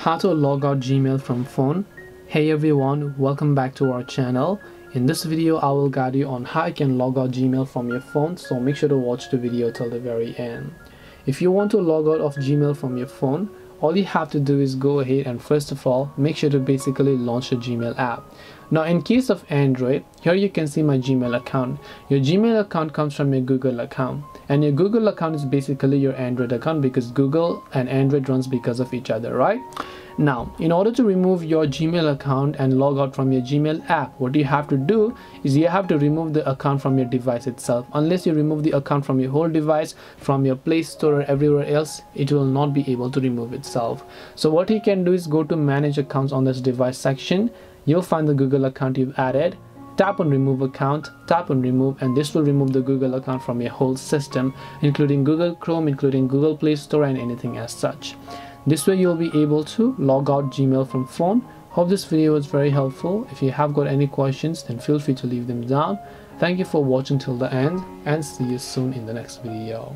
how to log out Gmail from phone. Hey everyone, welcome back to our channel. In this video, I will guide you on how you can log out Gmail from your phone, so make sure to watch the video till the very end. If you want to log out of Gmail from your phone, all you have to do is go ahead and first of all make sure to basically launch the Gmail app. Now in case of Android, here you can see my Gmail account. Your Gmail account comes from your Google account and your Google account is basically your Android account because Google and Android runs because of each other, right? Now, in order to remove your Gmail account and log out from your Gmail app, what you have to do is you have to remove the account from your device itself. Unless you remove the account from your whole device, from your Play Store or everywhere else, it will not be able to remove itself. So what you can do is go to manage accounts on this device section. You'll find the Google account you've added tap on remove account tap on remove and this will remove the google account from your whole system including google chrome including google play store and anything as such this way you'll be able to log out Gmail from phone. Hope this video was very helpful. If you have got any questions then feel free to leave them down. Thank you for watching till the end and see you soon in the next video.